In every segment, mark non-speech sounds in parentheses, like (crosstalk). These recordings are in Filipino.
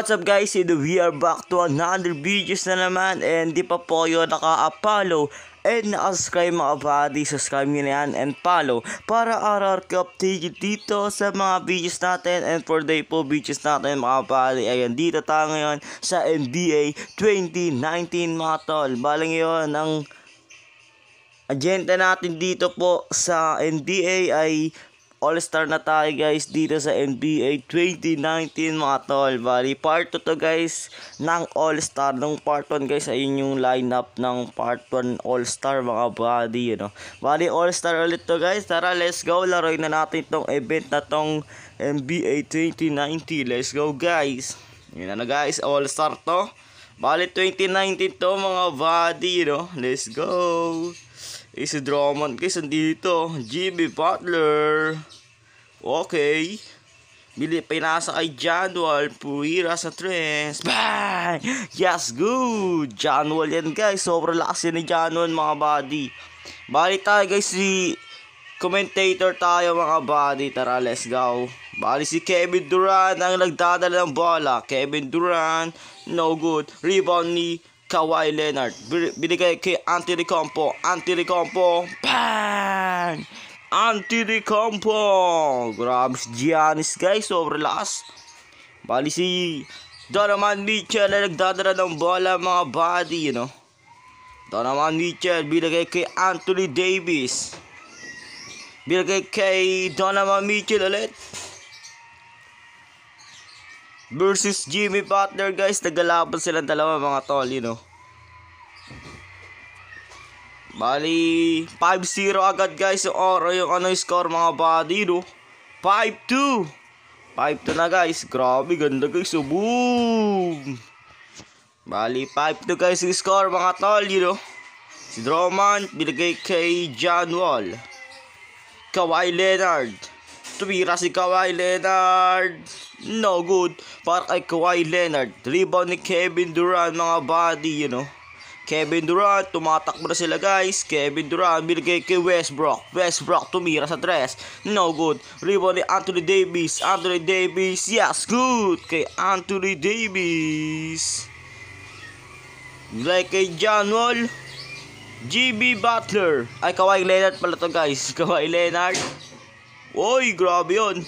What's up guys, and we are back to another videos na naman and di pa po yun naka-follow and naka-subscribe mga buddy, subscribe nyo na yan and follow para araw ka update dito sa mga videos natin and for day po videos natin mga buddy. Ayan, dito tayo ngayon sa NBA 2019 mga tol. Balang yun, ang agenda natin dito po sa NBA ay All-Star na tayo guys dito sa NBA 2019 mga tol. Bali, part 2 to guys ng All-Star. Nung part 1 guys, ayun yung lineup ng part 1 All-Star mga buddy. You know? Bali, All-Star ulit to guys. Tara, let's go. Laruin na natin tong event na tong NBA 2019. Let's go guys. Yun na na guys, All-Star to. Bali, 2019 to mga buddy. You know? Let's go. Si Drummond guys, andito. Jimmy Butler. Okay. Bili, pinasa kay John Wall. Puwira sa tres. Bang! Yes, good! John Wall yan guys. Sobrang lakas yan ni John Wall mga buddy. Bali tayo guys si commentator tayo mga buddy. Tara, let's go. Bali si Kevin Durant ang nagdadala ng bola. Kevin Durant, no good. Rebound ni Kawhi Leonard. Binigay kay Anthony Compo. Anthony Compo. Bang! Anthony Compo. Grabe si Giannis guys. Sobrang lakas. Bali si Donovan Mitchell na nagdadala ng bola mga body, you know. Donovan Mitchell binigay kay Anthony Davis. Binigay kay Donovan Mitchell ulit. Versus Jimmy Butler guys. Nagalaban silang dalawa mga tol, you know. Bali, 5-0 agad guys yung oro yung ano yung score mga body, no? 5-2. 5-2 na guys. Grabe, ganda guys. So, boom! Bali, 5-2 guys yung score mga tol, you know? Si Drummond, binigay kay John Wall. Kawhi Leonard. Tumira si Kawhi Leonard. No good. Para kay Kawhi Leonard. Rebound ni Kevin Durant mga body, you know? Kevin Durant, tumatakbo na sila guys. Kevin Durant, binigay kay Westbrook. Westbrook, tumira sa dress. No good. Rebound ni Anthony Davis. Anthony Davis, yes, good. Kay Anthony Davis. Like kay John Wall. GB Butler. Ay, Kawhi Leonard pala to guys. (laughs) Kawhi Leonard. Uy, grabe yun.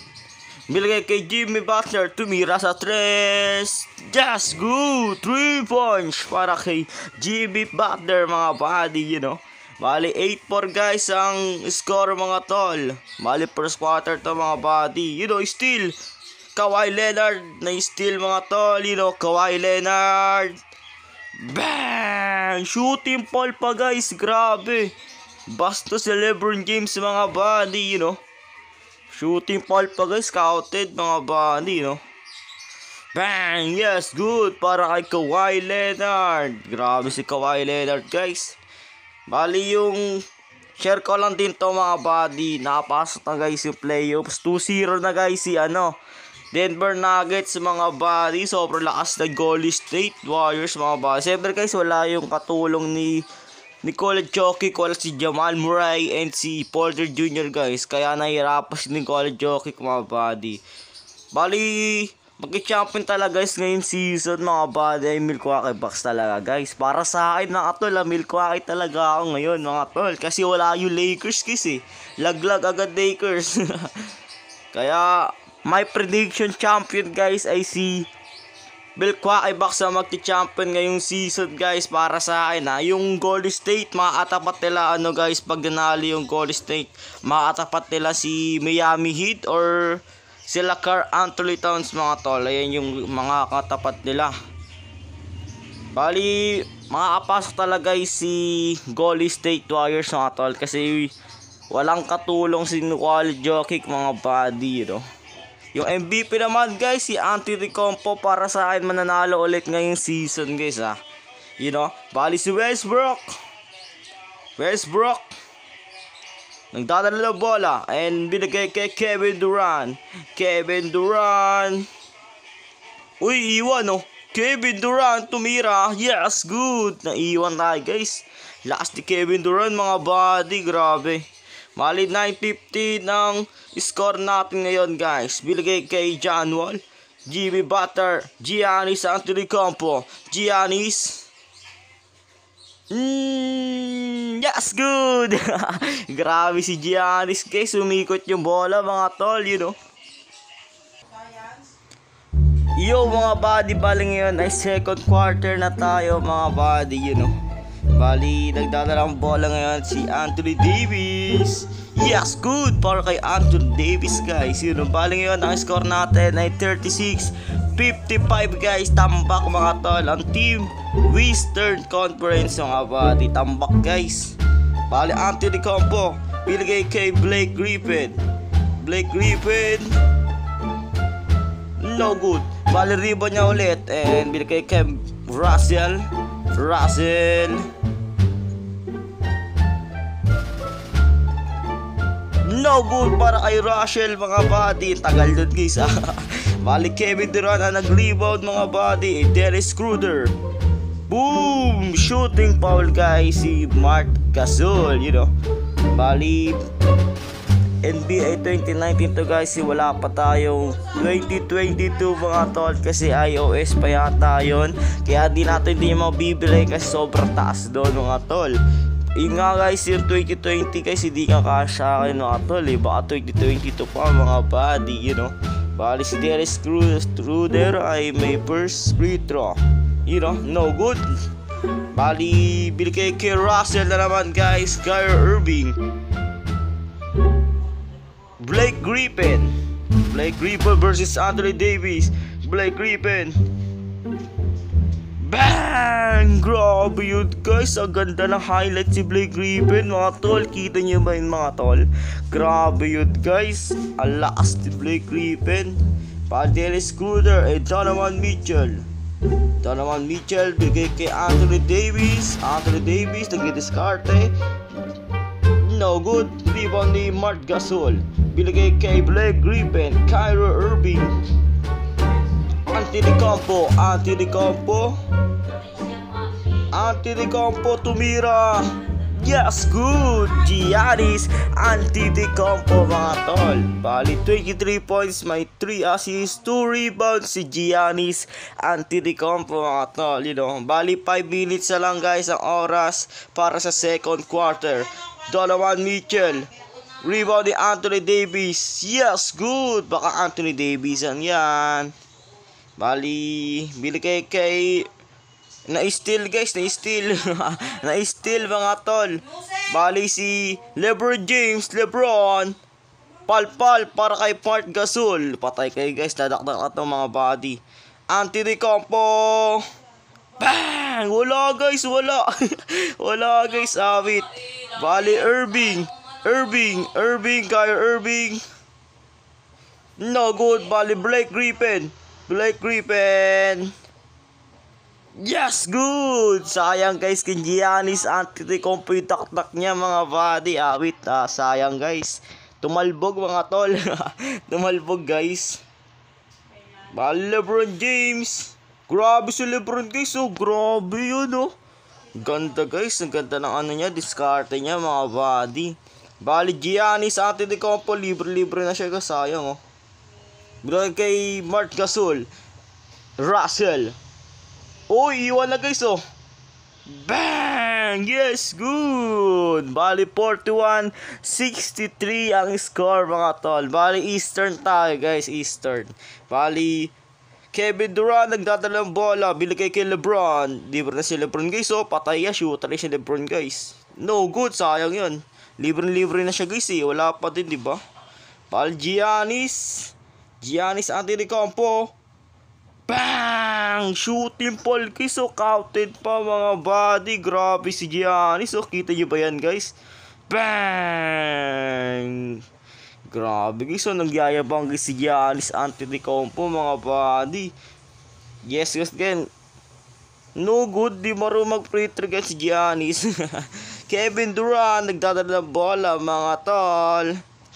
Bilagay kay Jimmy Butler, tumira sa tres. Just good! 3 points para kay Jimmy Butler mga buddy, you know. Bali, 8-4 guys ang score mga tol. Bali, first quarter to mga buddy. You know, still, Kawhi Leonard na still mga tol. You know, Kawhi Leonard. Bang! Shooting ball pa guys, grabe. Basta si Lebron James mga buddy, you know. Shooting ball pa guys, counted mga buddy, no? Bang! Yes, good! Para kay Kawhi Leonard. Grabe si Kawhi Leonard, guys. Bali yung share ko lang din to mga buddy. Nakapasok na guys yung playoffs. 2-0 na guys si ano. Denver Nuggets mga buddy. Sobrang lakas na Golden State Warriors mga buddy. Siyempre guys, wala yung katulong ni Nikola Jokic, wala si Jamal Murray and si Porter Jr. guys. Kaya nahihirapan si Nikola Jokic mga buddy. Bali, mag-champion talaga guys ngayon season mga buddy ay Milwaukee Bucks talaga guys. Para sa akin mga tol, ah, Milwaukee talaga ako ngayon mga tol. Kasi wala yung Lakers kasi. Laglag agad Lakers. (laughs) Kaya, my prediction champion guys ay si Milwaukee Bucks na magti-champion ngayong season guys para sa akin ha. Yung Golden State, makatapat nila ano guys pag nanalo yung Golden State. Makatapat nila si Miami Heat or sila Carl Anthony Towns mga tol. Ayan yung mga katapat nila. Bali, makakapasok talaga guys si Golden State Warriors mga tol kasi walang katulong si Nikola Jokic mga buddy, you know. Yung MVP naman guys, si Anthony Compo para sa akin mananalo ulit ngayong season guys ha. You know, bali si Westbrook. Westbrook. Nagdadala ng bola and binigay kay Kevin Durant. Kevin Durant. Uy, iwan oh. Kevin Durant tumira. Yes, good. Naiwan tayo guys. Lakas ni Kevin Durant mga body. Grabe. Mali 9.50 ng score natin ngayon guys. Binigay kay John Wall. Jimmy Butler, Giannis Antetokounmpo, Giannis. Mm, yes, good! (laughs) Grabe si Giannis guys, umikot yung bola mga tol, you know. Yo mga buddy, bali ngayon ay second quarter na tayo mga buddy, you know. Bali, nagdadala ang bola ngayon si Anthony Davis. Yes, good para kay Anthony Davis guys. Know, bali ngayon ang score natin ay 36-55 guys. Tambak mga tol. Ang team Western Conference mga buddy. Tambak guys. Bali, Anthony Compo. Piligay kay Blake Griffin. Blake Griffin. No good. Bali rebound niya ulit. And binigay kay Russell. Russell. No good para kay Russell mga buddy. Tagal doon guys ah. (laughs) Bali Kevin Durant ang nag-rebound mga buddy. Dennis Schroeder. Boom! Shooting foul guys si Mark Gasol, you know. Bali NBA 2019 to guys, eh, wala pa tayong 2022 mga tol kasi iOS pa yata yun. Kaya di natin di mabibili kasi sobrang taas doon mga tol. Yun nga guys, yung 2020 guys, hindi ka kasya kayo mga tol eh. Baka 2022 pa mga buddy, you know. Bali si Dennis Schroeder ay may first free throw. You know, no good. Bali, binigay kay Russell na naman guys, Kyrie Irving. Blake Griffin. Blake Griffin versus Anthony Davis. Blake Griffin. Bang! Grabe yun guys. Ang ganda ng highlight si Blake Griffin. Mga tol, kita niyo ba yun mga tol? Grabe yun guys. Ang lakas ni Blake Griffin. Padel Scooter and Donovan Mitchell. Donovan Mitchell bigay kay Anthony Davis. Anthony Davis nag-discarte. No good. Rebound ni Mark Gasol. Binigay kay Blake Griffin. Kyrie Irving. Antetokounmpo. Antetokounmpo. Antetokounmpo tumira. Yes, good! Giannis Antetokounmpo mga tol. Bali 23 points, may 3 assists, 2 rebounds si Giannis Antetokounmpo mga tol. You know, bali 5 minutes na lang guys ang oras para sa second quarter. Donovan Mitchell. Rebound ni Anthony Davis. Yes, good! Baka Anthony Davis ang yan. Bali, bili kay kay na-steal guys, na-steal. (laughs) na-steal mga tol. Bali si LeBron James, LeBron. Palpal para kay Mark Gasol. Patay kayo guys, dadakdak na to mga body. Anthony Compo. Bang! Wala guys, wala. (laughs) wala guys, awit. Bali Irving. Irving, Irving, kaya Irving. No good, bali Blake Griffin. Blake Griffin. Yes, good! Sayang guys, kay Giannis Antetokounmpo yung taktak niya mga body. Awit, ah, sayang guys. Tumalbog mga tol. (laughs) Tumalbog guys. Bali Lebron James. Grabe si Lebron guys, oh. Grabe yun, oh. Ganda guys, ang ganda ng ano niya, diskarte niya mga body. Bali Giannis Antetokounmpo, libre-libre na siya guys, sayang, oh. Bro kay Mark Gasol. Russell. Oh, iwan na guys oh. Bang! Yes, good! Bali 41-63 ang score mga tol. Bali Eastern tayo guys, Eastern. Bali Kevin Durant nagdadalang bola, binigay kay Lebron. Libre na si Lebron guys oh, patay ya, shooter si Lebron guys. No good, sayang yun. Libre-libre na siya guys eh, wala pa din di ba? Bali Giannis. Giannis Antetokounmpo. Bang! Shooting ball guys. So, counted pa mga body. Grabe si Giannis. So, kita nyo ba yan guys? Bang! Grabe guys. So, nagyayabang guys si Giannis Antetokounmpo mga body. Yes guys again. No good. Di marunong mag-free throw guys si Giannis. (laughs) Kevin Durant. Nagdadala ng bola mga tol.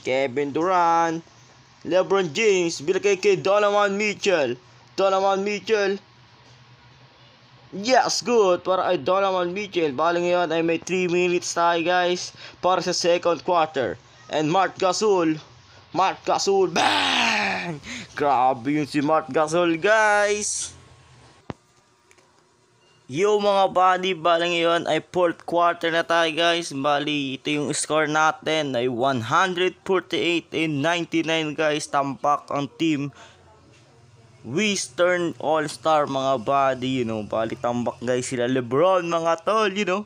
Kevin Durant. LeBron James. Bilagay kay Donovan Mitchell. Donovan Mitchell. Yes, good. Para ay Donovan Mitchell. Bali ngayon ay may 3 minutes tayo guys. Para sa second quarter. And Mark Gasol. Mark Gasol. Bang! Grabe yung si Mark Gasol guys! Yo mga buddy, bali ngayon ay fourth quarter na tayo guys. Bali, ito yung score natin ay 148 and 99 guys. Tampak ang team Western All-Star mga buddy, you know. Bali, tambak guys sila Lebron mga tol, you know.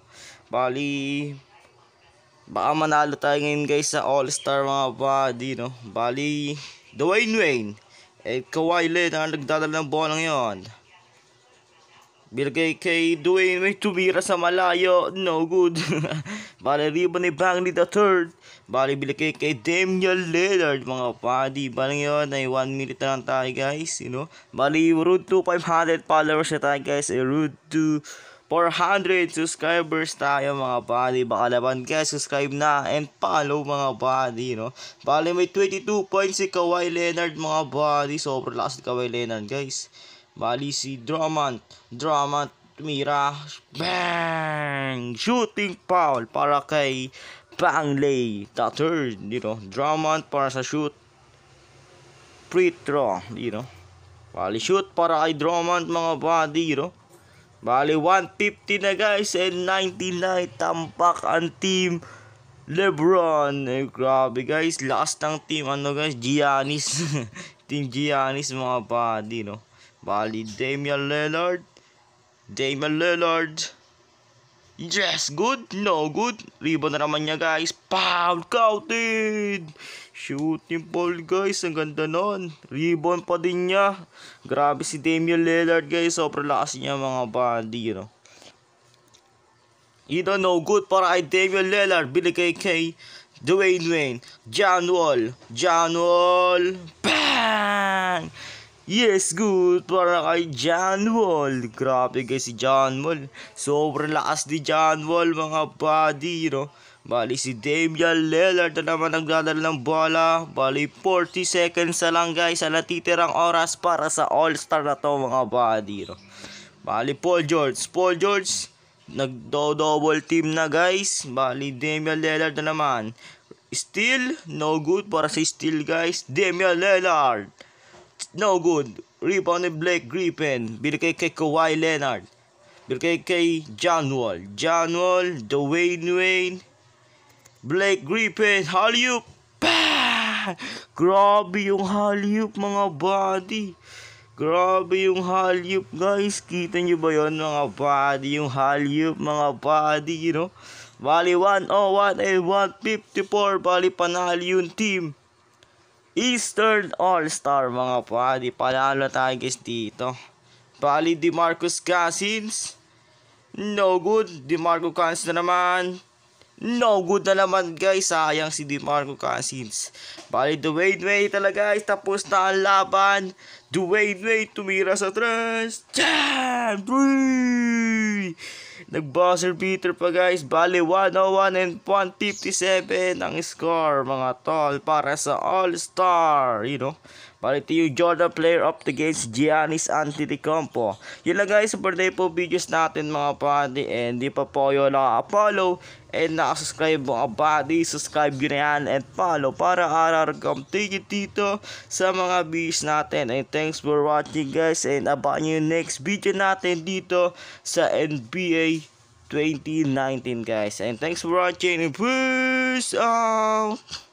Bali, baka manalo tayo ngayon guys sa All-Star mga buddy, no. Bali, Dwayne Wayne. Eh, Kawhi Leonard nagdadala ng bola ngayon. Bilgay kay Dwayne may tumira sa malayo. No good. (laughs) Bali ribbon ni Bagley the third. Bali bilgay kay Damian Lillard mga buddy. Bali yun ay 1 minute lang tayo guys. You know. Bali road to 500 followers na tayo guys. Road to 400 subscribers tayo mga buddy. Baka laban guys, subscribe na and follow mga buddy, no? Bali may 22 points si Kawhi Leonard mga buddy. Sobrang lakas si Kawhi Leonard guys. Bali si Drummond. Drummond tumira. Bang! Shooting foul para kay Bangley. The third, you know. Drummond para sa shoot. Free throw, you know. Bali shoot para kay Drummond mga buddy, you know. Bali 150 na guys and 99 tampak ang team Lebron. Eh, grabe guys, last ng team ano guys, Giannis. (laughs) team Giannis mga buddy, no. Bali Damian Lillard. Damian Lillard. Yes, good. No, good. Rebound na naman niya, guys. Pound counted. Shooting ball, guys. Ang ganda nun. Rebound pa din niya. Grabe si Damian Lillard, guys. Sobrang lakas niya, mga body, you know. Ito, no good para kay Damian Lillard. Binigay kay Dwayne Wayne. John Wall. John Wall. Bang! Yes, good para kay John Wall. Grabe guys si John Wall. Sobrang lakas ni John Wall mga buddy, know. Bali si Damian Lillard na naman nagdadala ng bola. Bali 40 seconds na lang guys. Ang natitirang oras para sa All-Star na to mga buddy, know. Bali Paul George. Paul George nagdo-double team na guys. Bali Damian Lillard na naman. Still, no good para sa steal guys. Damian Lillard. No good. Rebound ni Blake Griffin. Binigay kay Kawhi Leonard. Binigay kay John Wall. John Wall, Dwayne Wayne. Blake Griffin. Hallyu. Bang! Grabe yung hallyu mga buddy. Grabe yung hallyu guys. Kita nyo ba yon mga buddy? Yung hallyu mga buddy, you know. Bali 101 and 154. Bali panalo yung team. Eastern All-Star mga padi. Panalo tayo guys dito. Bali DeMarcus Cousins. No good. DeMarcus Cousins na naman. No good na naman guys. Sayang si DeMarcus Cousins. Bali Dwayne Wade talaga guys. Tapos na ang laban. Dwayne Wade tumira sa tres. Jam! Three! Nag-buzzer beater pa guys. Bali 101 and 157 ang score mga tol para sa All-Star. You know. Bali ito yung Jordan Player of the Games Giannis Antetokounmpo. Yun lang guys. Super day po videos natin mga buddy. And di pa po yun naka-follow and nakasubscribe mga buddy. Subscribe yun yan and follow para araw-araw update dito sa mga videos natin. And thanks for watching guys. And abangan nyo yung next video natin dito sa NBA 2019 guys. And thanks for watching and peace out!